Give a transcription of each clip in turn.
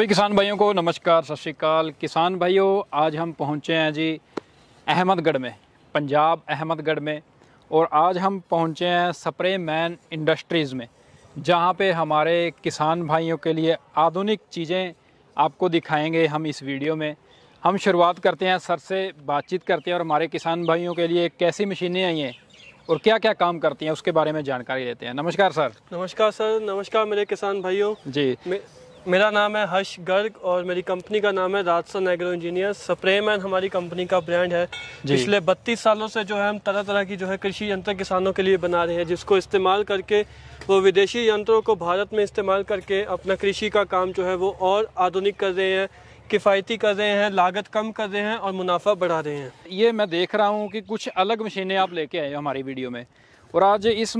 सभी किसान भाइयों को नमस्कार सत श्रीकाल। किसान भाइयों आज हम पहुँचे हैं जी अहमदगढ़ में पंजाब अहमदगढ़ में और आज हम पहुँचे हैं स्प्रे मैन इंडस्ट्रीज़ में जहाँ पे हमारे किसान भाइयों के लिए आधुनिक चीज़ें आपको दिखाएँगे हम इस वीडियो में। हम शुरुआत करते हैं सर से बातचीत करते हैं और हमारे किसान भाइयों के लिए कैसी मशीनें आई हैं और क्या क्या काम करती हैं उसके बारे में जानकारी लेते हैं। नमस्कार सर। नमस्कार सर। नमस्कार मेरे किसान भाइयों। जी। मेरा नाम है हर्ष गर्ग और मेरी कंपनी का नाम है Rajsan agro engineer. Spray man हमारी कंपनी का ब्रांड है। पिछले 32 सालों से जो है हम तरह तरह की जो है कृषि यंत्र किसानों के लिए बना रहे हैं जिसको इस्तेमाल करके वो विदेशी यंत्रों को भारत में इस्तेमाल करके अपना कृषि का काम जो है वो और आधुनिक कर रहे हैं किफ़ायती कर रहे हैं लागत कम कर रहे हैं और मुनाफा बढ़ा रहे हैं। ये मैं देख रहा हूँ कि कुछ अलग मशीनें आप लेके आए हमारी वीडियो में। और आज इस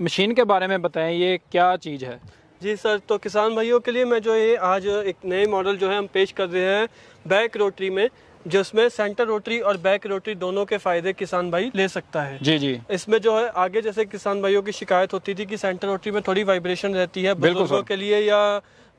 मशीन के बारे में बताएँ ये क्या चीज़ है? जी सर तो किसान भाइयों के लिए मैं जो ये आज एक नए मॉडल जो है हम पेश कर रहे हैं बैक रोटरी में जिसमें सेंटर रोटरी और बैक रोटरी दोनों के फ़ायदे किसान भाई ले सकता है। जी जी। इसमें जो है आगे जैसे किसान भाइयों की शिकायत होती थी कि सेंटर रोटरी में थोड़ी वाइब्रेशन रहती है बुज़ुर्गों के लिए या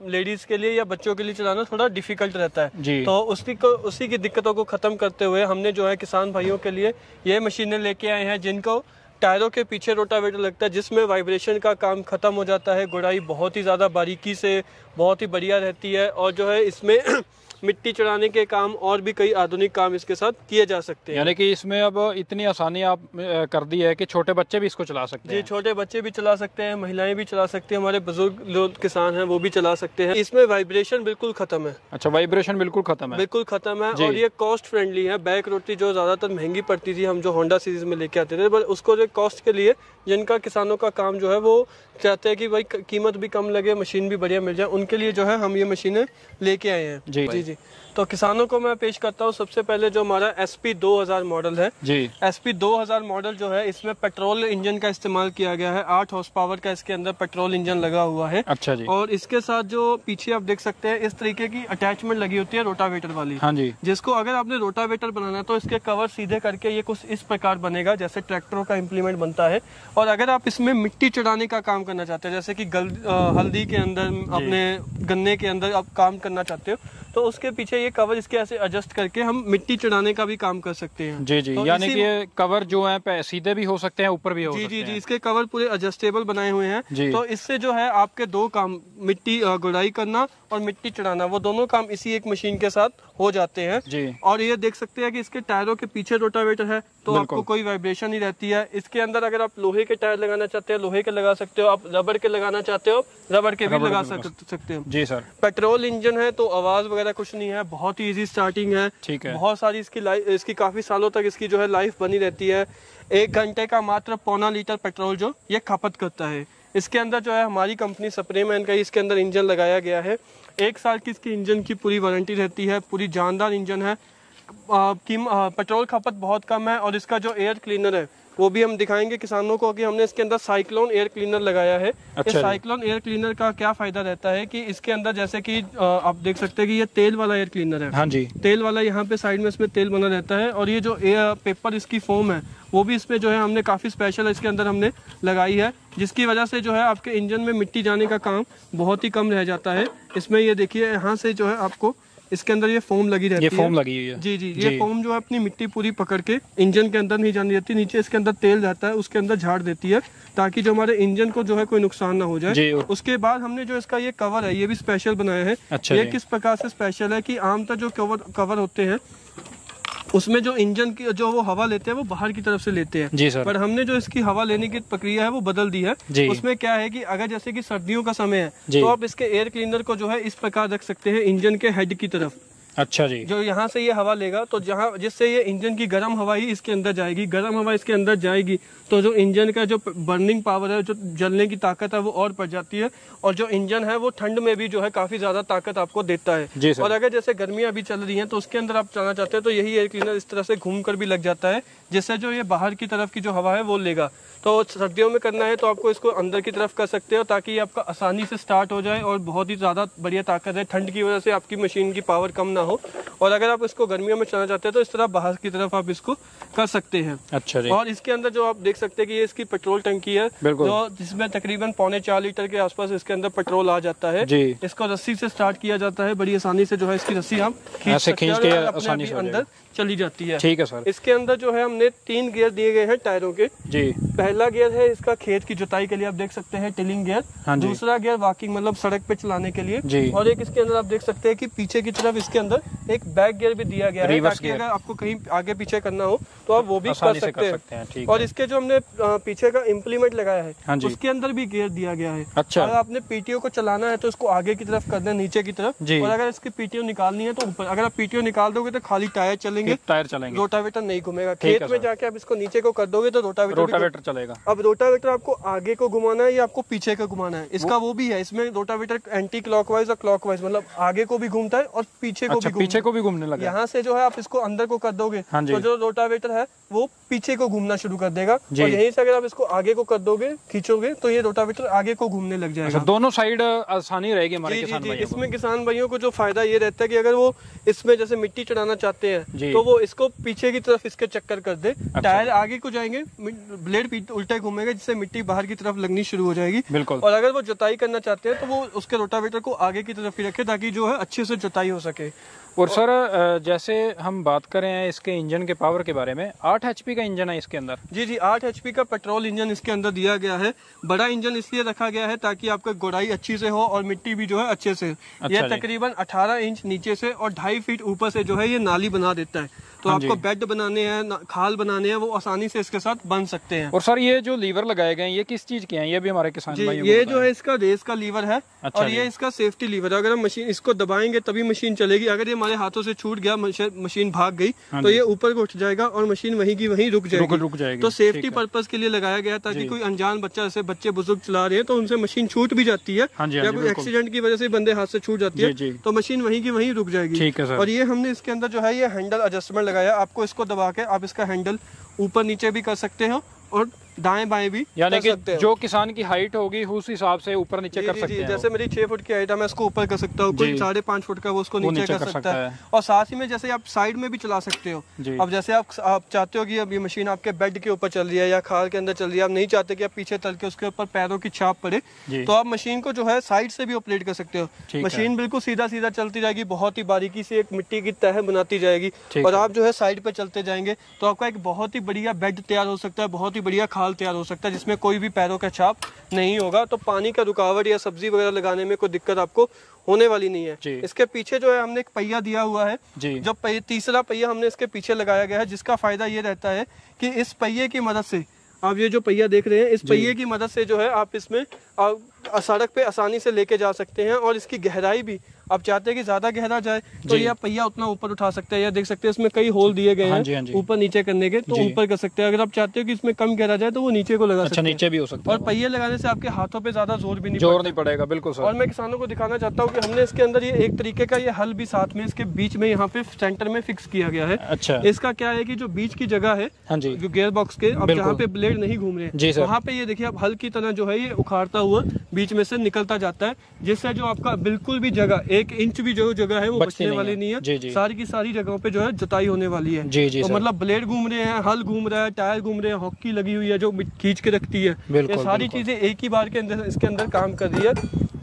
लेडीज़ के लिए या बच्चों के लिए चलाना थोड़ा डिफ़िकल्ट रहता है। जी। तो उसकी को उसी की दिक्कतों को खत्म करते हुए हमने जो है किसान भाइयों के लिए ये मशीनें लेके आए हैं जिनको टायरों के पीछे रोटावेटर लगता है, जिसमें वाइब्रेशन का काम खत्म हो जाता है। गुड़ाई बहुत ही ज़्यादा बारीकी से, बहुत ही बढ़िया रहती है। और जो है, इसमें मिट्टी चढ़ाने के काम और भी कई आधुनिक काम इसके साथ किए जा सकते हैं। यानी कि इसमें अब इतनी आसानी आप कर दी है कि छोटे बच्चे भी इसको चला सकते हैं। जी छोटे बच्चे भी चला सकते हैं महिलाएँ भी चला सकते हैं हमारे बुज़ुर्ग लोग किसान हैं वो भी चला सकते हैं। इसमें वाइब्रेशन बिल्कुल खत्म है। अच्छा वाइब्रेशन बिल्कुल खत्म है। बिल्कुल खत्म है और ये कॉस्ट फ्रेंडली है। बैक रोटी जो ज़्यादातर महँगी पड़ती थी हम जो होंडा सीरीज़ में लेके आते थे पर उसको जो कॉस्ट के लिए जिनका किसानों का काम जो है वो चाहते हैं कि भाई कीमत भी कम लगे मशीन भी बढ़िया मिल जाए उनके लिए जो है हम ये मशीनें लेके आए हैं। जी। जी। जी तो किसानों को मैं पेश करता हूँ सबसे पहले जो हमारा एस पी दो हज़ार मॉडल है। जी। एस पी दो हज़ार मॉडल जो है इसमें पेट्रोल इंजन का इस्तेमाल किया गया है। आठ हॉर्स पावर का इसके अंदर पेट्रोल इंजन लगा हुआ है। अच्छा जी। और इसके साथ जो पीछे आप देख सकते हैं इस तरीके की अटैचमेंट लगी होती है रोटावेटर वाली। हाँ जी। जिसको अगर आपने रोटावेटर बनाना है तो इसके कवर सीधे करके ये कुछ इस प्रकार बनेगा जैसे ट्रैक्टरों का इम्प्लीमेंट बनता है। और अगर आप इसमें मिट्टी चढ़ाने का काम करना चाहते हैं जैसे कि हल्दी के अंदर अपने गन्ने के अंदर आप काम करना चाहते हो तो उसके पीछे ये कवर इसके ऐसे एडजस्ट करके हम मिट्टी चढ़ाने का भी काम कर सकते हैं। जी जी। तो यानी कि ये कवर जो है सीधे भी हो सकते हैं ऊपर भी हो जी सकते जी जी इसके कवर पूरे एडजस्टेबल बनाए हुए हैं। तो इससे जो है आपके दो काम मिट्टी गुड़ाई करना और मिट्टी चढ़ाना वो दोनों काम इसी एक मशीन के साथ हो जाते हैं। जी। और ये देख सकते हैं कि इसके टायरों के पीछे रोटावेटर है तो आपको कोई वाइब्रेशन नहीं रहती है। इसके अंदर अगर आप लोहे के टायर लगाना चाहते हैं लोहे के लगा सकते हो आप रबड़ के लगाना चाहते हो रबड़ के भी लगा सकते हो। जी सर। पेट्रोल इंजन है तो आवाज़ वगैरह कुछ नहीं है बहुत ही इजी स्टार्टिंग है। ठीक है। बहुत सारी इसकी लाइफ इसकी काफ़ी सालों तक इसकी जो है लाइफ बनी रहती है। एक घंटे का मात्र पौना लीटर पेट्रोल जो ये खपत करता है। इसके अंदर जो है हमारी कंपनी सप्रे मैन का इसके अंदर इंजन लगाया गया है। एक साल की इसकी इंजन की पूरी वारंटी रहती है पूरी जानदार इंजन है। आ, की आ, पेट्रोल खपत बहुत कम है और इसका जो एयर क्लीनर है वो भी हम दिखाएँगे किसानों को कि हमने इसके अंदर साइक्लोन एयर क्लीनर लगाया है। अच्छा इस साइक्लोन एयर क्लीनर का क्या फ़ायदा रहता है कि इसके अंदर जैसे कि आप देख सकते हैं कि ये तेल वाला एयर क्लीनर है। हाँ जी। तेल वाला यहाँ पे साइड में इसमें तेल बना रहता है और ये जो एयर पेपर इसकी फोम है वो भी इसमें जो है हमने काफ़ी स्पेशल इसके अंदर हमने लगाई है जिसकी वजह से जो है आपके इंजन में मिट्टी जाने का काम बहुत ही कम रह जाता है। इसमें ये देखिए यहाँ से जो है आपको इसके अंदर ये फोम लगी रहती ये है। फोम लगी हुई है। जी जी ये फोम जो है अपनी मिट्टी पूरी पकड़ के इंजन के अंदर नहीं जानी रहती नीचे इसके अंदर तेल रहता है उसके अंदर झाड़ देती है ताकि जो हमारे इंजन को जो है कोई नुकसान ना हो जाए। उसके बाद हमने जो इसका ये कवर है ये भी स्पेशल बनाया है। अच्छा ये किस प्रकार से स्पेशल है की आमतौर जो कवर कवर होते हैं उसमें जो इंजन की जो वो हवा लेते हैं वो बाहर की तरफ़ से लेते हैं। जी सर। पर हमने जो इसकी हवा लेने की प्रक्रिया है वो बदल दी है। जी। उसमें क्या है कि अगर जैसे कि सर्दियों का समय है तो आप इसके एयर क्लीनर को जो है इस प्रकार रख सकते हैं इंजन के हेड की तरफ़। अच्छा जी। जो यहाँ से ये हवा लेगा तो जहाँ जिससे ये इंजन की गर्म हवा ही इसके अंदर जाएगी। गर्म हवा इसके अंदर जाएगी। तो जो इंजन का जो बर्निंग पावर है जो जलने की ताकत है वो और बढ़ जाती है। और जो इंजन है वो ठंड में भी जो है काफ़ी ज़्यादा ताकत आपको देता है। और अगर जैसे गर्मियाँ अभी चल रही है तो उसके अंदर आप चलाना चाहते हैं तो यही एयर क्लीनर इस तरह से घूम कर भी लग जाता है जिससे जो ये बाहर की तरफ़ की जो हवा है वो लेगा। तो सर्दियों में करना है तो आपको इसको अंदर की तरफ़ कर सकते हो ताकि ये आपका आसानी से स्टार्ट हो जाए और बहुत ही ज़्यादा बढ़िया ताकत है। ठंड की वजह से आपकी मशीन की पावर कम ना हो। और अगर आप इसको गर्मियों में चलाना चाहते हैं तो इस तरह बाहर की तरफ़ आप इसको कर सकते हैं। अच्छा जी। और इसके अंदर जो आप देख सकते हैं कि ये इसकी पेट्रोल टंकी है। जो जिसमें तकरीबन पौने चार लीटर के आसपास इसके अंदर पेट्रोल आ जाता है। इसको रस्सी से स्टार्ट किया जाता है बड़ी आसानी से जो है इसकी रस्सी हम खींच सकते हो अंदर चली जाती है। ठीक है सर। इसके अंदर जो है हमने तीन गियर दिए गए हैं टायरों के। जी। पहला गियर है इसका खेत की जुताई के लिए आप देख सकते हैं टिलिंग गियर हाँ जी। दूसरा गियर वॉकिंग मतलब सड़क पे चलाने के लिए। जी। और एक इसके अंदर आप देख सकते हैं कि पीछे की तरफ़ इसके अंदर एक बैक गियर भी दिया गया है ताकि अगर आपको कहीं आगे पीछे करना हो तो आप वो भी कर सकते हैं। और इसके जो हमने पीछे का इम्प्लीमेंट लगाया है हाँ उसके अंदर भी गियर दिया गया है। अच्छा। अगर आपने पीटीओ को चलाना है तो उसको आगे की तरफ़ करना है नीचे की तरफ़। और अगर इसकी पीटीओ निकालनी है तो ऊपर अगर आप पीटीओ निकाल दोगे तो खाली टायर चलेंगे। एक टायर चलेंगे। रोटावेटर नहीं घूमेगा। खेत में जाके आप इसको नीचे को कर दोगे तो रोटावेटर रोटावेटर चलेगा। अब रोटावेटर आपको आगे को घुमाना है या आपको पीछे को घुमाना है? इसका वो भी है। इसमें रोटावेटर एंटी क्लॉकवाइज और क्लॉकवाइज मतलब आगे को भी घूमता है और पीछे को अच्छा भी पीछे को भी घूमने लगा यहाँ से जो है आप इसको अंदर को कर दोगे हाँ तो जो रोटावेटर है वो पीछे को घूमना शुरू कर देगा। और यहीं से अगर आप इसको आगे को कर दोगे खींचोगे तो ये रोटावेटर आगे को घूमने लग अच्छा जाएगा। दोनों साइड आसानी रहेगी हमारे किसान भाइयों को। इसमें किसान भाइयों को जो फ़ायदा ये रहता है कि अगर वो इसमें जैसे मिट्टी चढ़ाना चाहते। हैं तो वो इसको पीछे की तरफ़ इसके चक्कर कर दे। अच्छा। टायर आगे को जाएँगे ब्लेड उल्टे घूमेगा जिससे मिट्टी बाहर की तरफ़ लगनी शुरू हो जाएगी। बिल्कुल। और अगर वो जुताई करना चाहते हैं तो वो उसके रोटावेटर को आगे की तरफ़ ही रखे ताकि जो है अच्छे से जुताई हो सके। और सर जैसे हम बात करें इसके इंजन के पावर के बारे में आठ एचपी का इंजन है इसके अंदर? जी जी आठ एचपी का पेट्रोल इंजन इसके अंदर दिया गया है। बड़ा इंजन इसलिए रखा गया है ताकि आपका गोड़ाई अच्छी से हो और मिट्टी भी जो है अच्छे से। अच्छा यह तकरीबन 18 इंच नीचे से और ढाई फीट ऊपर से जो है ये नाली बना देता है। Thursday तो हाँ आपको बेड बनाने हैं खाल बनाने हैं वो आसानी से इसके साथ बन सकते हैं। और सर ये जो लीवर लगाए गए हैं ये किस चीज़ के हैं? ये भी हमारे किसान जी ये जो है। इसका रेस का लीवर है अच्छा और ये इसका सेफ्टी लीवर है। अगर हम मशीन इसको दबाएँगे तभी मशीन चलेगी। अगर ये हमारे हाथों से छूट गया मशीन भाग गई हाँ तो ये ऊपर को उठ जाएगा और मशीन वहीं की वहीं रुक जाएगी। रुक जाएगी। तो सेफ्टी पर्पज के लिए लगाया गया ताकि कोई अनजान बच्चा जैसे बच्चे बुज़ुर्ग चला रहे हैं तो उनसे मशीन छूट भी जाती है। हाँ या कोई एक्सीडेंट की वजह से बंदे हाथ से छूट जाती है। तो मशीन वहीं की वहीं रुक जाएगी। और ये हमने इसके अंदर जो है ये हैंडल एडजस्टमेंट लगाया, आपको इसको दबा के आप इसका हैंडल ऊपर नीचे भी कर सकते हो और दाएँ बाएँ भी यानी कि जो किसान की हाइट होगी उस हिसाब से ऊपर नीचे कर सकते हैं जैसे मेरी छह फुट की हाइट है मैं इसको ऊपर कर सकता हूँ कोई साढ़े पाँच फुट का वो उसको नीचे, कर, सकता है। और साथ ही में जैसे आप साइड में भी चला सकते हो। अब जैसे आप आप चाहते हो कि अब ये मशीन आपके बेड के ऊपर चल रही है या खाल के अंदर चल रही है आप नहीं चाहते कि आप पीछे तल के उसके ऊपर पैरों की छाप पड़े तो आप मशीन को जो है साइड से भी ऑपरेट कर सकते हो। मशीन बिल्कुल सीधा सीधा चलती जाएगी बहुत ही बारीकी से एक मिट्टी की तह बनाती जाएगी। और आप जो है साइड पे चलते जाएँगे तो आपका एक बहुत ही बढ़िया बेड तैयार हो सकता है बहुत ही बढ़िया खाल तैयार हो सकता है जिसमें कोई भी पैरों का छाप नहीं होगा। तो पानी का रुकावट या सब्ज़ी वगैरह लगाने में कोई दिक्कत आपको होने वाली नहीं है। इसके पीछे जो है हमने एक पहिया दिया हुआ है। जो। तीसरा पहिया हमने इसके पीछे लगाया गया है जिसका फ़ायदा ये रहता है कि इस पहिए की मदद से आप ये जो पहिया देख रहे हैं इस पहिए की मदद से जो है आप इसमें सड़क पे आसानी से लेके जा सकते हैं और इसकी गहराई भी आप चाहते हैं कि ज़्यादा गहरा जाए तो ये आप पहिया उतना ऊपर उठा सकते हैं या देख सकते हैं इसमें कई होल दिए गए हाँ हाँ। हैं ऊपर नीचे करने के तो ऊपर कर सकते हैं। अगर आप चाहते हो कि इसमें कम गहरा जाए तो वो नीचे को लगा अच्छा सकते नीचे भी हो सकता है। और पहिए लगाने से आपके हाथों पे ज़्यादा ज़ोर भी नहीं ज़ोर नहीं पड़ेगा बिल्कुल और मैं किसानों को दिखाना चाहता हूँ कि हमने इसके अंदर ये एक तरीके का ये हल भी साथ में इसके बीच में यहाँ पे सेंटर में फिक्स किया गया है। अच्छा। इसका क्या है की जो बीच की जगह है हाँ जो। गेयर बॉक्स के अब जहाँ पे ब्लेड नहीं घूम रहे। वहाँ पे ये देखिए आप हल की तरह जो है ये उखाड़ता हुआ बीच में से निकलता जाता है जिससे जो आपका बिल्कुल भी जगह एक इंच भी जो जगह है वो बचने वाली। नहीं है। जी, जी। सारी की सारी जगहों पे जो है जुताई होने वाली है। जी, जी, तो मतलब ब्लेड घूम रहे हैं हल घूम रहा है टायर घूम रहे हैं हॉकी लगी हुई है जो खींच के रखती है। ये सारी चीज़ें एक ही बार के अंदर इसके अंदर काम कर रही है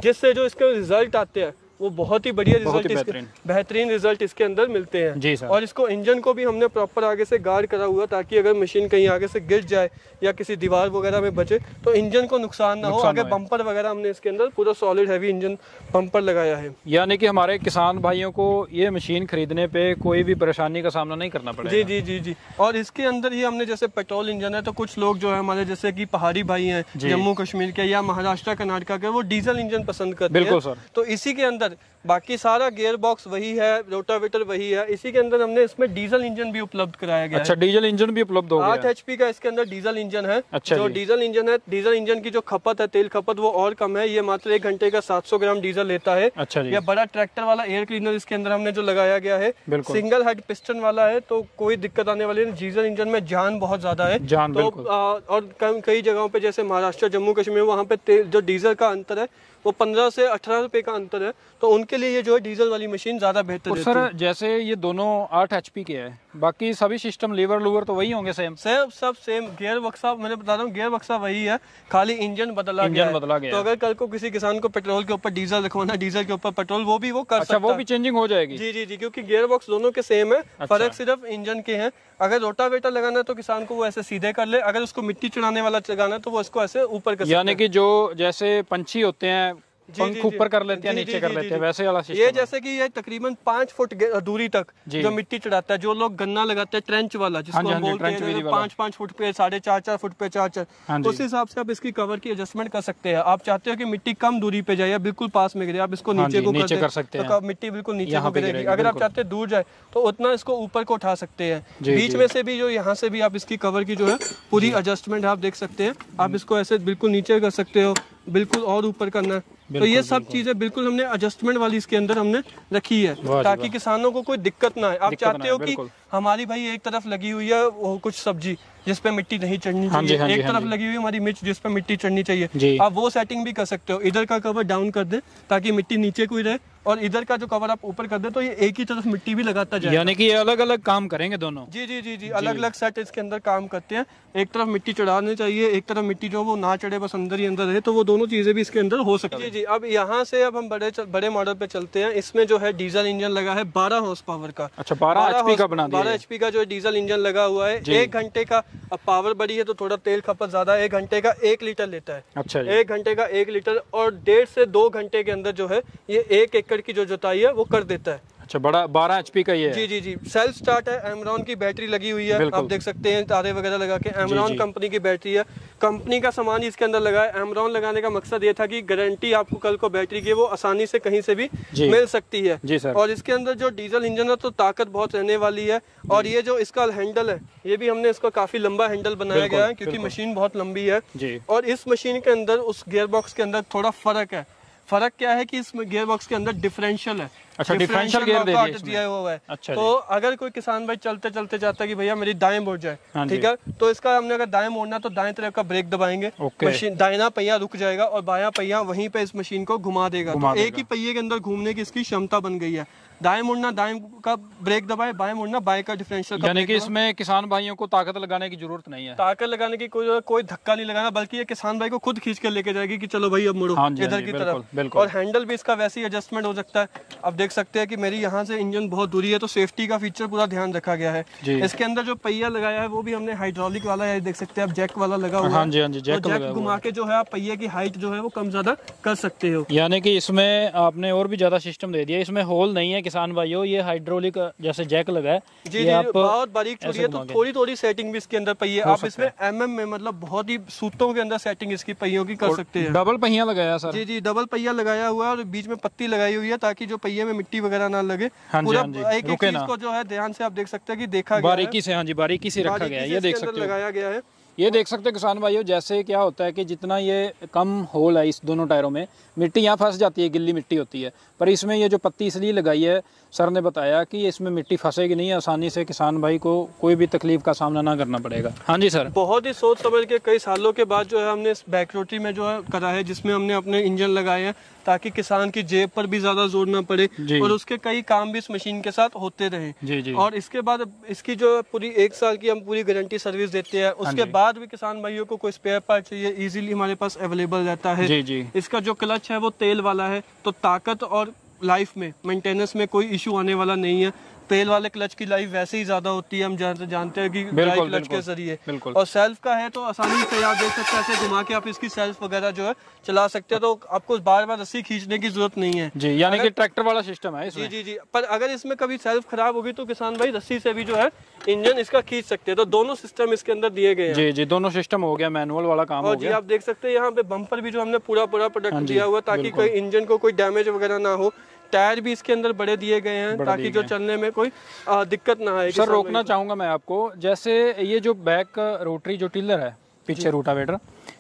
जिससे जो इसके रिज़ल्ट आते हैं वो बहुत ही बढ़िया रिज़ल्ट इसके बेहतरीन। रिज़ल्ट इसके अंदर मिलते हैं। जी सर। और इसको इंजन को भी हमने प्रॉपर आगे से गार्ड करा हुआ ताकि अगर मशीन कहीं आगे से गिर जाए या किसी दीवार वगैरह में बचे तो इंजन को नुकसान ना हो। आगे बम्पर वगैरह हमने इसके अंदर पूरा सॉलिड हैवी इंजन बम्पर लगाया है। यानी कि हमारे किसान भाइयों को ये मशीन खरीदने पे कोई भी परेशानी का सामना नहीं करना जी पड़ेगा। जी जी जी और इसके अंदर ही हमने जैसे पेट्रोल इंजन है तो कुछ लोग जो है हमारे जैसे की पहाड़ी भाई है जम्मू कश्मीर के या महाराष्ट्र कर्नाटका के वो डीजल इंजन पसंद करते हैं। तो इसी के अंदर बाकी सारा गियर बॉक्स वही है रोटावेटर वही है। इसी के अंदर हमने इसमें डीजल इंजन भी उपलब्ध कराया गया अच्छा डीजल इंजन भी उपलब्ध हो है। आठ एचपी का इसके अंदर डीजल इंजन है। अच्छा जो डीजल इंजन है डीजल इंजन की जो खपत है तेल खपत वो और कम है। ये मात्र एक घंटे का 700 ग्राम डीजल लेता है। अच्छा यह बड़ा ट्रैक्टर वाला एयर क्लीनर इसके अंदर हमने जो लगाया गया है सिंगल हेड पिस्टन वाला है तो कोई दिक्कत आने वाली नहीं। डीजल इंजन में जान बहुत ज़्यादा है। जान तो और कई जगहों पे जैसे महाराष्ट्र जम्मू कश्मीर वहाँ पे जो डीजल का अंतर है वो 15 से 18 रुपए का अंतर है तो उनके लिए ये जो है डीजल वाली मशीन ज़्यादा बेहतर है सर जैसे ये दोनों आठ एचपी के है बाकी सभी सिस्टम लीवर लूवर तो वही होंगे सेम सब सब सेम गियर बक्सा मैंने बता रहा हूँ गियर बक्सा वही है खाली इंजन बदला इंजन गया बदला गया तो अगर कल को किसी किसान को पेट्रोल के ऊपर डीजल रखवाना डीजल के ऊपर पेट्रोल वो भी वो कर अच्छा सकता वो भी चेंजिंग हो जाएगी? जी जी जी क्योंकि गियर बॉक्स दोनों के सेम है अच्छा। फ़र्क सिर्फ़ इंजन के हैं। अगर रोटावेटर लगाना है तो किसान को वो ऐसे सीधे कर ले अगर उसको मिट्टी चढ़ाने वाला लगाना है तो वो इसको ऐसे ऊपर कर यानी कि जो जैसे पंछी होते हैं पंख ऊपर कर लेते हैं नीचे कर लेते हैं वैसे वाला ये जैसे कि ये तकरीबन पाँच फुट दूरी तक जो। मिट्टी चढ़ाता है जो लोग गन्ना लगाते हैं ट्रेंच वाला हाँ जिसको हम हाँ बोलते हैं। पाँच पाँच फुट पे साढ़े चार चार फुट पे चार हाँ चार उस हिसाब से आप इसकी कवर की एडजस्टमेंट कर सकते हैं। आप चाहते हो कि मिट्टी कम दूरी पे जाए या बिल्कुल पास में गिरे आप इसको हाँ नीचे को कर, सकते तो हैं। मिट्टी बिल्कुल नीचे को गिरेगी। गिरेगी, अगर आप चाहते हैं दूर जाए तो उतना इसको ऊपर को उठा सकते हैं। बीच में से भी जो यहाँ से भी आप इसकी कवर की जो है पूरी एडजस्टमेंट आप देख सकते हैं। आप इसको ऐसे बिल्कुल नीचे कर सकते हो बिल्कुल और ऊपर करना है। तो ये सब चीज़ें बिल्कुल हमने एडजस्टमेंट वाली इसके अंदर हमने रखी है ताकि किसानों को कोई दिक्कत ना आए। आप चाहते हो कि हमारी भाई एक तरफ़ लगी हुई है वो कुछ सब्ज़ी जिस पे मिट्टी नहीं चढ़नी हाँ चाहिए हाँ जी, एक हाँ तरफ़। लगी हुई हमारी मिर्च जिस पे मिट्टी चढ़नी चाहिए। आप वो सेटिंग भी कर सकते हो। इधर का कवर डाउन कर दे ताकि मिट्टी नीचे को ही रहे और इधर का जो कवर आप ऊपर कर दे तो ये एक ही तरफ़ मिट्टी भी लगाता जाए यानी कि ये अलग अलग काम करेंगे दोनों। जी जी जी जी अलग अलग सेट इसके अंदर काम करते हैं। एक तरफ़ मिट्टी चढ़ानी चाहिए एक तरफ़ मिट्टी जो वो ना चढ़े बस अंदर ही अंदर रहे तो वो दोनों चीज़ें भी इसके अंदर हो सकती है। जी जी अब यहाँ से अब हम बड़े बड़े मॉडल पे चलते हैं। इसमें जो है डीजल इंजन लगा है बारह हॉर्स पावर का। अच्छा बारह एचपी का बना दिया बारह एचपी का जो डीजल इंजन लगा हुआ है। एक घंटे का अब पावर बड़ी है तो थोड़ा तेल खपत ज़्यादा है। एक घंटे का एक लीटर लेता है। अच्छा एक घंटे का एक लीटर और डेढ़ से दो घंटे के अंदर जो है ये एक एकड़ की जो जुताई है वो कर देता है। अच्छा बड़ा बारह एचपी का ये जी जी जी। सेल्फ स्टार्ट है एमरॉन की बैटरी लगी हुई है। आप देख सकते हैं तारे वगैरह लगा के। एमरॉन कंपनी की बैटरी है। कंपनी का सामान इसके अंदर लगा है। एमरॉन लगाने का मकसद ये था कि गारंटी आपको कल को बैटरी की वो आसानी से कहीं से भी मिल सकती है। जी सर और इसके अंदर जो डीजल इंजन है तो ताकत बहुत रहने वाली है। और ये जो इसका हैंडल है ये भी हमने इसका काफ़ी लंबा हैंडल बनाया गया है क्योंकि मशीन बहुत लंबी है। और इस मशीन के अंदर उस गेयर बॉक्स के अंदर थोड़ा फ़र्क है। फ़र्क क्या है कि इस गियर बॉक्स के अंदर डिफरेंशियल है। अच्छा, differential gear दे दिया दिया हुआ है। अच्छा तो अगर कोई किसान भाई चलते चलते चाहता है कि भैया मेरी दाएँ मुड़ जाए हाँ ठीक है? तो इसका हमने अगर दाएँ मोड़ना तो दाएँ तरफ़ का ब्रेक दबाएँगे। मशीन दाहिना पहिया रुक जाएगा और बायां पहिया वहीं पे इस मशीन को घुमा देगा। तो एक ही पहिए के अंदर घूमने की इसकी क्षमता बन गई है। दाएँ मुड़ना दाएँ का ब्रेक दबाए बाएँ मुड़ना बाएँ का डिफरेंशियल यानी कि इसमें किसान भाइयों को ताकत लगाने की ज़रूरत नहीं है। ताकत लगाने की कोई कोई धक्का नहीं लगाना बल्कि ये किसान भाई को खुद खींच कर लेके जाएगी कि चलो भाई अब मुड़ो हाँ हाँ इधर की तरफ़। और हैंडल भी इसका वैसे ही एडजस्टमेंट हो सकता है। अब देख सकते हैं कि मेरी यहाँ से इंजन बहुत दूरी है तो सेफ्टी का फीचर पूरा ध्यान रखा गया है। इसके अंदर जो पहिया लगाया है वो भी हमने हाइड्रोलिक वाला है देख सकते हैं आप जैक वाला लगा हुआ हाँ जी हाँ जी तो जैक लगा जैक घुमा के जो है आप पहिए की हाइट जो है वो कम ज़्यादा कर सकते हो। यानी कि इसमें आपने और भी ज़्यादा सिस्टम दे दिया। इसमें होल नहीं है किसान भाइयों ये हाइड्रोलिक जैसे जैक लगा है जी जी बहुत बारीक ऐसे है तो थोड़ी थोड़ी सेटिंग भी इसके अंदर पहिए आप इसमें एम में मतलब बहुत ही सूतों के अंदर सेटिंग इसकी पहियों की कर सकते हैं। डबल पहिया लगाया सर जी जी डबल पहिया लगाया हुआ है और बीच में पत्ती लगाई हुई है ताकि जो पहिए में मिट्टी वगैरह ना लगे। हाँ जी, पूरा हाँ जी, एक एक चीज़ को जो है ध्यान से आप देख सकते हैं कि देखा गया बारीकी से हाँ जी बारीकी से रखा गया है ये देख सकते हो। लगाया गया है। ये देख सकते हैं किसान भाइयों जैसे क्या होता है कि जितना ये कम होल है इस दोनों टायरों में मिट्टी यहाँ फंस जाती है गिल्ली मिट्टी होती है। पर इसमें ये जो पत्ती इसलिए लगाई है सर ने बताया कि इसमें मिट्टी फंसेगी नहीं आसानी से किसान भाई को कोई भी तकलीफ़ का सामना ना करना पड़ेगा। हाँ जी सर। बहुत ही सोच समझ के कई सालों के बाद जो है हमने इस बैक रोटी में जो है करा है जिसमें हमने अपने इंजन लगाए हैं ताकि किसान की जेब पर भी ज़्यादा ज़ोर ना पड़े और उसके कई काम भी इस मशीन के साथ होते रहे। जी जी। और इसके बाद इसकी जो पूरी एक साल की हम पूरी गारंटी सर्विस देते हैं उसके बाद भी किसान भाइयों को कोई स्पेयर पार्ट चाहिए इजीली हमारे पास अवेलेबल रहता है। जी जी। इसका जो क्लच है वो तेल वाला है तो ताकत और लाइफ में मेंटेनेंस में कोई इशू आने वाला नहीं है। तेल वाले क्लच की लाइफ वैसे ही ज़्यादा होती है हम जानते जानते हैं कि ड्राई बिल्कुल, क्लच के ज़रिए। और सेल्फ का है तो आसानी से आप देख सकते हैं ऐसे घुमा के आप इसकी सेल्फ वगैरह जो है चला सकते हैं तो आपको बार बार रस्सी खींचने की ज़रूरत नहीं है। जी यानी कि ट्रैक्टर वाला सिस्टम है जी इसमें। जी जी पर अगर इसमें कभी सेल्फ खराब होगी तो किसान भाई रस्सी से भी जो है इंजन इसका खींच सकते हैं। तो दोनों सिस्टम इसके अंदर दिए गए हैं। जी जी दोनों सिस्टम हो गया मैनुअल वाला काम हो गया। आप देख सकते हैं यहाँ पे बम्पर भी जो हमने पूरा पूरा प्रोडक्ट दिया हुआ ताकि कोई इंजन को कोई डैमेज वगैरह ना हो। टायर भी इसके अंदर बड़े दिए गए हैं ताकि जो चलने में कोई आ, दिक्कत ना आए सर रोकना चाहूँगा मैं आपको। जैसे ये जो बैक रोटरी जो टिलर है पीछे रोटावेटर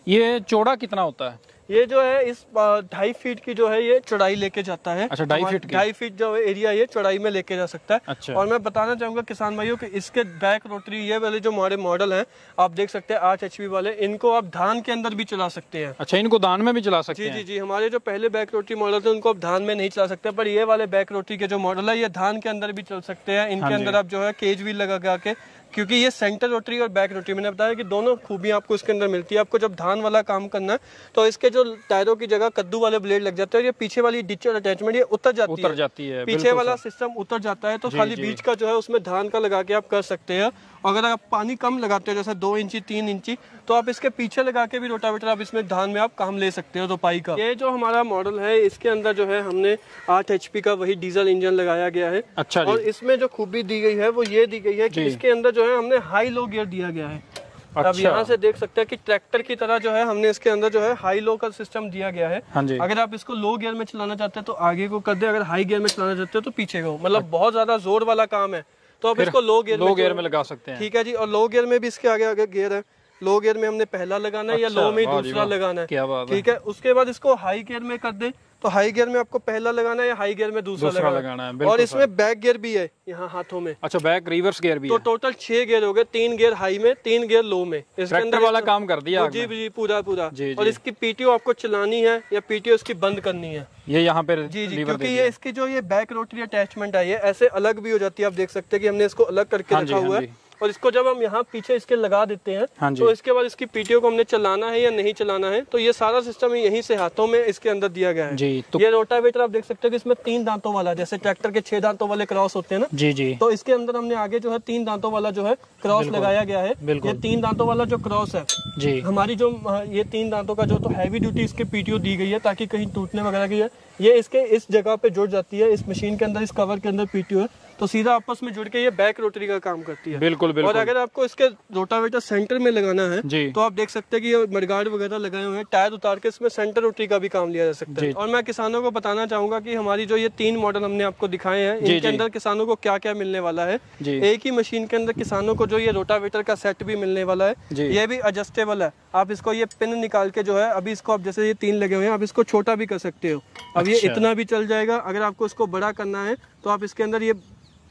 ये चौड़ा कितना होता है? ये जो है इस ढाई फीट की जो है ये चौड़ाई लेके जाता है। अच्छा, ढाई फीट ढाई फीट जो एरिया ये चौड़ाई में लेके जा सकता है। अच्छा। और मैं बताना चाहूँगा किसान भाइयों कि इसके बैक रोटरी ये वाले जो हमारे मॉडल हैं आप देख सकते हैं आठ एच वाले इनको आप धान के अंदर भी चला सकते हैं। अच्छा इनको धान में भी चला सकते जी हैं? जी जी हमारे जो पहले बैक रोटरी मॉडल थे उनको आप धान में नहीं चला सकते पर ये वाले बैक रोटरी के जो मॉडल है ये धान के अंदर भी चल सकते हैं। हाँ इनके अंदर आप जो है केज व्हील लगा लगा के क्योंकि ये सेंटर रोटरी और बैक रोटरी मैंने बताया कि दोनों खूबियाँ आपको इसके अंदर मिलती है। आपको जब धान वाला काम करना है तो इसके जो टायरों की जगह कद्दू वाले ब्लेड लग जाते हैं और ये पीछे वाली डिचर अटैचमेंट ये उतर जाती उतर है। जाती है पीछे वाला सिस्टम उतर जाता है तो खाली बीच का जो है उसमें धान का लगा के आप कर सकते हैं। अगर आप पानी कम लगाते हो जैसे दो इंची तीन इंची तो आप इसके पीछे लगा के भी रोटावेटर आप इसमें धान में आप काम ले सकते हो रोपाई का। ये जो हमारा मॉडल है इसके अंदर जो है हमने आठ एचपी का वही डीजल इंजन लगाया गया है। अच्छा और इसमें जो खूबी दी गई है वो ये दी गई है की इसके अंदर जो है हमने हाई लो गियर दिया गया है। अच्छा। अब अच्छा। यहाँ से देख सकते हैं कि ट्रैक्टर की तरह जो है हमने इसके अंदर जो है हाई लो का सिस्टम दिया गया है। हाँ जी। अगर आप इसको लो गियर में चलाना चाहते हैं तो आगे को कर दे। अगर हाई गियर में चलाना चाहते हो तो पीछे को। मतलब बहुत ज़्यादा ज़ोर वाला काम है। तो आप इसको लो गियर लो गियर में लगा सकते हैं। ठीक है जी और लो गियर में भी इसके आगे आगे गियर है। लो गियर में हमने पहला लगाना है या अच्छा, लो में ही दूसरा लगाना है। क्या बात ठीक है उसके बाद इसको हाई गियर में कर दे। तो हाई गियर में आपको पहला लगाना है या हाई गियर में दूसरा दूसरा लगाना लगाना है, है और इसमें बैक गियर भी है यहाँ हाथों में। अच्छा बैक रिवर्स गियर भी तो है। टोटल छह गियर हो गए तीन गियर हाई में तीन गियर लो में। इसके अंदर वाला काम कर दिया जी जी पूरा पूरा। और इसकी पीटीओ आपको चलानी है या पीटीओ इसकी बंद करनी है? ये यहाँ पे जी जी क्योंकि ये इसकी जो ये बैक रोटरी अटैचमेंट आई है ये ऐसे अलग भी हो जाती है। आप देख सकते हैं कि हमने इसको अलग करके हाँ रखा हाँ हुआ है और इसको जब हम यहाँ पीछे इसके लगा देते हैं हाँ तो इसके बाद इसकी पीटीओ को हमने चलाना है या नहीं चलाना है तो ये सारा सिस्टम यहीं से हाथों में इसके अंदर दिया गया है। जी तो ये रोटावेटर आप देख सकते हो कि इसमें तीन दांतों वाला है, जैसे ट्रैक्टर के छह दांतों वाले क्रॉस होते हैं ना जी जी। तो इसके अंदर हमने आगे जो है तीन दांतों वाला जो है क्रॉस लगाया गया है। ये तीन दांतों वाला जो क्रॉस है जी। हमारी जो ये तीन दांतों का जो तो हैवी ड्यूटी इसके पीटीओ दी गई है ताकि कहीं टूटने वगैरह की है। ये इसके इस जगह पे जुड़ जाती है इस मशीन के अंदर इस कवर के अंदर पीटी है। तो सीधा आपस में जुड़ के ये बैक रोटरी का काम करती है। बिल्कुल बिल्कुल। और अगर आपको इसके रोटावेटर सेंटर में लगाना है जी। तो आप देख सकते हैं कि ये मडगार्ड वगैरह लगाए हुए हैं। टायर उतार के इसमें सेंटर रोटरी का भी काम लिया जा सकता है। और मैं किसानों को बताना चाहूँगा कि हमारी जो ये तीन मॉडल हमने आपको दिखाए हैं इनके अंदर किसानों को क्या क्या मिलने वाला है? एक ही मशीन के अंदर किसानों को जो ये रोटावेटर का सेट भी मिलने वाला है। ये भी एडजस्टेबल है। आप इसको ये पिन निकाल के जो है अभी इसको आप जैसे ये तीन लगे हुए हैं आप इसको छोटा भी कर सकते हो। अब ये अच्छा। इतना भी चल जाएगा अगर आपको इसको बड़ा करना है तो आप इसके अंदर ये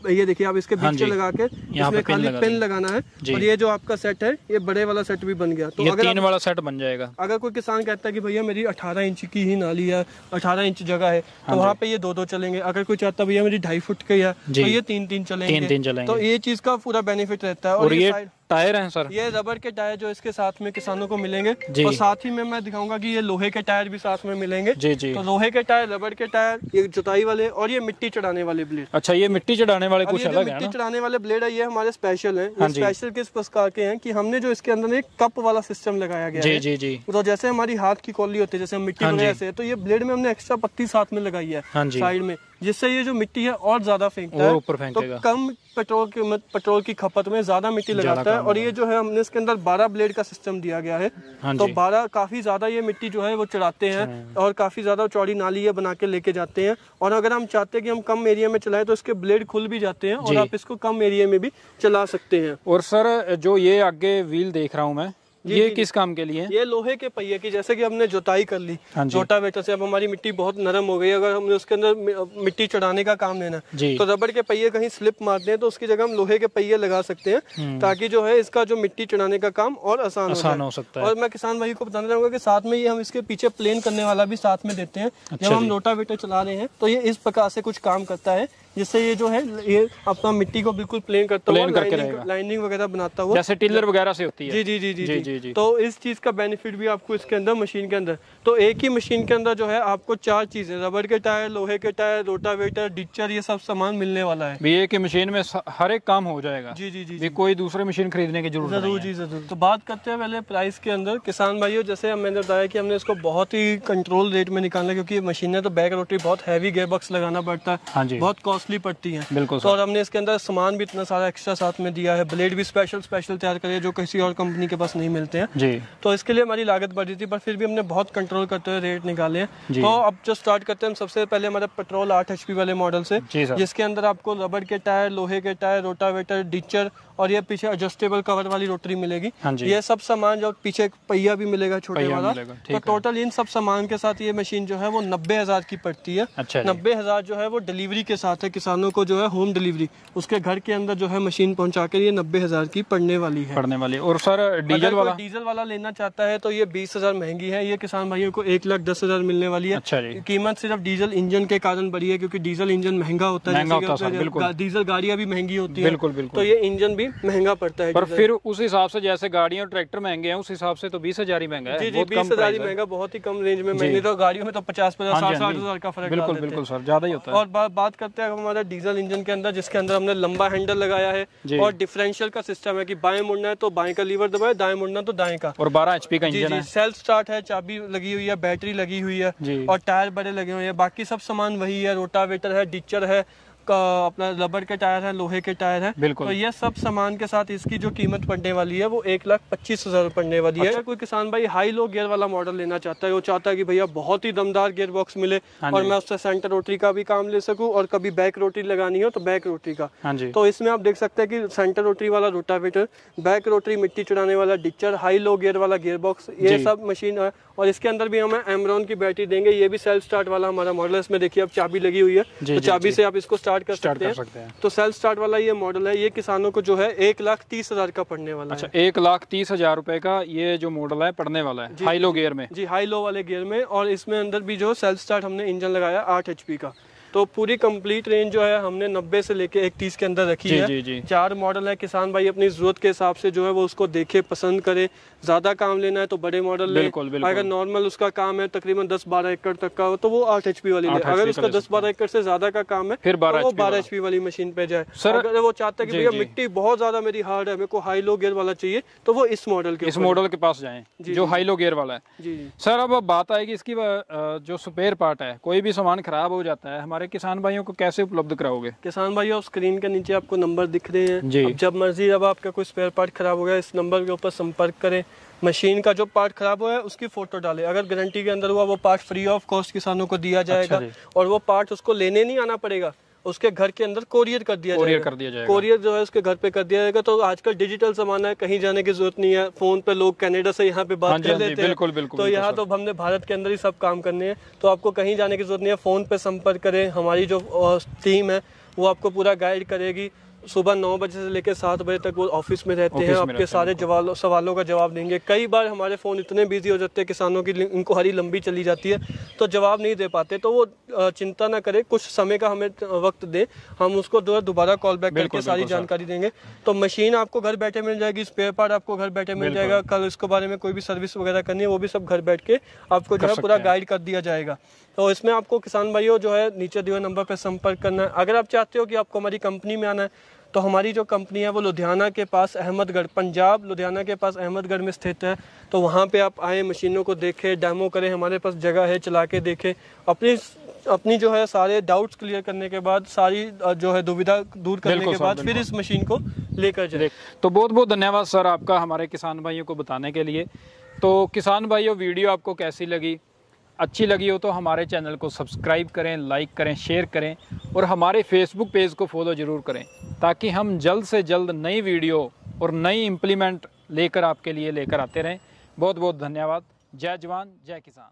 ये देखिए आप इसके हाँ बीच में लगा के इसमें पिन खाली लगा पिन लगाना है। और ये जो आपका सेट है ये बड़े वाला सेट भी बन गया। तो ये अगर तीन वाला सेट बन जाएगा। अगर कोई किसान कहता है कि भैया मेरी 18 इंच की ही नाली है 18 इंच जगह है हाँ तो वहाँ पे ये दो दो चलेंगे। अगर कोई चाहता है भैया मेरी ढाई फुट की है तो ये तीन तीन चलेंगे। तो ये चीज़ का पूरा बेनिफिट रहता है। और ये टायर हैं सर? ये रबर के टायर जो इसके साथ में किसानों को मिलेंगे। जी। और साथ ही में मैं दिखाऊँगा कि ये लोहे के टायर भी साथ में मिलेंगे। जी जी। तो लोहे के टायर रबर के टायर ये जुताई वाले और ये मिट्टी चढ़ाने वाले ब्लेड। अच्छा ये मिट्टी चढ़ाने वाले कुछ अलग मिट्टी चढ़ाने वाले ब्लेड है ये हमारे स्पेशल हैं। स्पेशल किस प्रकार के हैं कि हमने जो इसके अंदर एक कप वाला सिस्टम लगाया गया जी जी जी। तो जैसे हमारी हाथ की कॉली होती है जैसे हम मिट्टी हाँ वगैरह से तो ये ब्लेड में हमने एक्स्ट्रा पत्ती साथ में लगाई है हाँ साइड में। जिससे ये जो मिट्टी है और ज़्यादा फेंकता और है ऊपर तो फेंकेगा। कम पेट्रोल की पेट्रोल की खपत में ज़्यादा मिट्टी लगाता है। और ये जो है हमने इसके अंदर 12 ब्लेड का सिस्टम दिया गया है। हाँ तो बारह काफ़ी ज़्यादा ये मिट्टी जो है वो चढ़ाते हैं और काफ़ी ज़्यादा चौड़ी नाली ये बना के लेके जाते हैं। और अगर हम चाहते हैं कि हम कम एरिया में चलाएँ तो इसके ब्लेड खुल भी जाते हैं और आप इसको कम एरिया में भी चला सकते हैं। और सर जो ये आगे व्हील देख रहा हूँ मैं ये किस काम के लिए? ये लोहे के पहिए की जैसे कि हमने जोताई कर ली। हाँ जी। रोटावेटर से अब हमारी मिट्टी बहुत नरम हो गई अगर हमने उसके अंदर मिट्टी चढ़ाने का काम लेना तो रबड़ के पहिए कहीं स्लिप मारते हैं तो उसकी जगह हम लोहे के पहिए लगा सकते हैं ताकि जो है इसका जो मिट्टी चढ़ाने का काम और आसान हो हम्म। आसान हो सकता है। और मैं किसान भाई को बताना चाहूँगा की साथ में ये हम इसके पीछे प्लेन करने वाला भी साथ में देते हैं। जब अच्छा हम जी। रोटावेटर चला रहे हैं तो ये इस प्रकार से कुछ काम करता है। जिससे ये जो है ये अपना मिट्टी को बिल्कुल प्लेन करता हुआ प्लेन करके लाइनिंग लाइनिंग वगैरह बनाता हुआ। जैसे टिलर वगैरह से होती है। जी जी जी जी जी, जी। जी। तो इस चीज़ का बेनिफिट भी आपको इसके अंदर मशीन के अंदर। तो एक ही मशीन के अंदर जो है आपको चार चीज़ें रबर के टायर लोहे के टायर रोटावेटर डिचर ये सब सामान मिलने वाला है। एक ही मशीन में हर एक काम हो जाएगा। जी जी जी कोई दूसरे मशीन खरीदने की ज़रूरत ज़रूर जी ज़रूर। तो बात करते हैं पहले प्राइस के अंदर। किसान भाइयों जैसे मैंने बताया कि हमने इसको बहुत ही कंट्रोल रेट में निकालना क्योंकि मशीनें तो बैक रोटी बहुत हैवी गेयर बॉक्स लगाना पड़ता है। हाँ बहुत कॉस्टली कॉस्टली पड़ती हैं। बिल्कुल तो और हमने इसके अंदर सामान भी इतना सारा एक्स्ट्रा साथ में दिया है। ब्लेड भी स्पेशल स्पेशल तैयार करे जो किसी और कंपनी के पास नहीं मिलते हैं। जी। तो इसके लिए हमारी लागत बढ़ रही थी पर फिर भी हमने बहुत कंट्रोल करते हुए रेट निकाले। हैं तो अब जो स्टार्ट करते हैं हम सबसे पहले हमारे पेट्रोल आठ एच वाले मॉडल से जिसके अंदर आपको रबड़ के टायर लोहे के टायर रोटावेटर डिचर और ये पीछे एडजस्टेबल कवर वाली रोटरी मिलेगी। हाँ ये सब सामान जो पीछे एक पहिया भी मिलेगा छोटे वाला। तो टोटल इन सब सामान के साथ ये मशीन जो है वो नब्बे हज़ार की पड़ती है। अच्छा नब्बे हज़ार जो है वो डिलीवरी के साथ है किसानों को जो है होम डिलीवरी उसके घर के अंदर जो है मशीन पहुँचा कर ये नब्बे हज़ार की पड़ने वाली है। पड़ने वाली। और सर डीजल वाला? डीजल वाला लेना चाहता है तो ये बीस हज़ार महँगी है। ये किसान भाइयों को एक लाख दस हज़ार मिलने वाली है। अच्छा जी। कीमत सिर्फ़ डीजल इंजन के कारण बढ़ी है क्योंकि डीजल इंजन महँगा होता है। महँगा कि डीजल गाड़ियाँ भी महँगी होती है बिल्कुल बिल्कुल। तो ये इंजन भी महँगा पड़ता है पर फिर उस हिसाब से जैसे गाड़ियाँ और ट्रैक्टर महँगे हैं उस हिसाब से तो बीस हज़ार ही महँगा है। जी जी बीस हज़ार ही महँगा बहुत ही कम रेंज में मैंने तो गाड़ियों में तो पचास पचास हाँ साठ हाँ साठ हज़ार का फ़र्क बिल्कुल बिल्कुल सर ज़्यादा ही होता है। और बात करते हैं हमारा डीजल इंजन के अंदर जिसके अंदर हमने लंबा हैंडल लगाया है और डिफरेंशियल का सिस्टम है कि बाएँ मुड़ना है तो बाएँ का लीवर दबाए दाएँ मुड़ना तो दाएँ का। और बारह एचपी का इंजन है। सेल्फ स्टार्ट है चाबी लगी हुई है बैटरी लगी हुई है और टायर बड़े लगे हुए हैं। बाकी सब सामान वही है रोटावेटर है डिचर है अपना रबड़ के टायर है लोहे के टायर है। बिल्कुल। तो ये सब सामान के साथ इसकी जो कीमत पड़ने वाली है वो एक लाख पच्चीस हज़ार पड़ने वाली अच्छा। है कोई किसान भाई हाई लो गियर वाला मॉडल लेना चाहता है वो चाहता है कि भैया बहुत ही दमदार गियर बॉक्स मिले हाँ और मैं उससे सेंटर रोटरी का भी काम ले सकूँ और कभी बैक रोटरी लगानी हो तो बैक रोटरी का। हाँ तो इसमें आप देख सकते हैं कि सेंटर रोटरी वाला रोटावेटर बैक रोटरी मिट्टी चुराने वाला डिचर हाई लो गियर वाला गियर बॉक्स ये सब मशीन और इसके अंदर भी हमें एमरॉन की बैटरी देंगे। ये भी सेल्फ स्टार्ट वाला हमारा मॉडल है। इसमें देखिए अब चाबी लगी हुई है। जी, तो चाबी से आप इसको स्टार्ट कर स्टार्ट सकते कर हैं। सकते हैं। तो सेल्फ स्टार्ट वाला ये मॉडल है। ये किसानों को जो है एक लाख तीस हज़ार का पड़ने वाला अच्छा है। एक लाख तीस हज़ार रूपए का ये जो मॉडल है पड़ने वाला है। हाई लो गियर में। जी हाई लो वाले गियर में। और इसमें अंदर भी जो सेल्फ स्टार्ट हमने इंजन लगाया आठ एच का। तो पूरी कंप्लीट रेंज जो है हमने 90 से लेके 31 के अंदर रखी जी है। जी जी। चार मॉडल है किसान भाई अपनी ज़रूरत के हिसाब से जो है वो उसको देखे पसंद करे। ज़्यादा काम लेना है तो बड़े मॉडल ले। बिल्कुल, बिल्कुल। अगर नॉर्मल उसका काम है तकरीबन 10-12 एकड़ तक का हो तो वो आठ एचपी वाली ले। 8 अगर उसका ले 10-12 एकड़ से ज़्यादा का काम है फिर 12 तो वो बारह। एचपी वाली मशीन पे जाए। सर- अगर वो चाहता है कि भैया मिट्टी बहुत ज़्यादा मेरी हार्ड है मेरे को हाई लो गियर वाला चाहिए तो वो इस मॉडल के इस मॉडल के पास जाए जो हाई लो गियर वाला है। जी जी। सर अब बात आएगी इसकी जो स्पेयर पार्ट है कोई भी सामान खराब हो जाता है हमारे किसान भाइयों को कैसे उपलब्ध कराओगे? किसान भाई स्क्रीन के नीचे आपको नंबर दिख रहे हैं। जी। जब मर्ज़ी जब आपका कोई स्पेयर पार्ट खराब हो गया इस नंबर के ऊपर संपर्क करें। मशीन का जो पार्ट खराब हुआ है उसकी फ़ोटो डाले। अगर गारंटी के अंदर हुआ वो पार्ट फ्री ऑफ़ कॉस्ट किसानों को दिया जाएगा अच्छा और वो पार्ट उसको लेने नहीं आना पड़ेगा। उसके घर के अंदर कोरियर कर दिया कोरियर जाएगा। कर दिया जाएगा। कोरियर जो है उसके घर पे कर दिया जाएगा। तो आजकल डिजिटल जमाना है कहीं जाने की ज़रूरत नहीं है। फ़ोन पे लोग कनाडा से यहाँ पे हाँ बात कर हाँ लेते हैं। बिल्कुल, बिल्कुल, तो यहाँ तो हमने भारत के अंदर ही सब काम करने हैं। तो आपको कहीं जाने की ज़रूरत नहीं है। फ़ोन पे संपर्क करें। हमारी जो टीम है वो आपको पूरा गाइड करेगी। सुबह नौ बजे से लेकर सात बजे तक वो ऑफ़िस में रहते हैं आपके रहते सारे जवाब सवालों का जवाब देंगे। कई बार हमारे फ़ोन इतने बिज़ी हो जाते हैं किसानों की इनको हरी लंबी चली जाती है तो जवाब नहीं दे पाते। तो वो चिंता ना करें कुछ समय का हमें वक्त दें हम उसको दोबारा कॉल बैक करके सारी जानकारी देंगे। तो मशीन आपको घर बैठे मिल जाएगी स्पेयर पार्ट आपको घर बैठे मिल जाएगा कल इसके बारे में कोई भी सर्विस वगैरह करनी है वो भी सब घर बैठ के आपको जो है पूरा गाइड कर दिया जाएगा। तो इसमें आपको किसान भाइयों जो है नीचे दिए नंबर पर संपर्क करना है। अगर आप चाहते हो कि आपको हमारी कंपनी में आना है तो हमारी जो कंपनी है वो लुधियाना के पास अहमदगढ़ पंजाब लुधियाना के पास अहमदगढ़ में स्थित है। तो वहाँ पे आप आए मशीनों को देखें डेमो करें हमारे पास जगह है चला के देखें। अपनी अपनी जो है सारे डाउट्स क्लियर करने के बाद सारी जो है दुविधा दूर करने के बाद फिर इस मशीन को लेकर जाए। तो बहुत बहुत धन्यवाद सर आपका हमारे किसान भाइयों को बताने के लिए। तो किसान भाइयों वीडियो आपको कैसी लगी? अच्छी लगी हो तो हमारे चैनल को सब्सक्राइब करें, लाइक करें, शेयर करें और हमारे फेसबुक पेज को फॉलो ज़रूर करें ताकि हम जल्द से जल्द नई वीडियो और नई इम्प्लीमेंट लेकर आपके लिए लेकर आते रहें। बहुत बहुत धन्यवाद। जय जवान, जय किसान।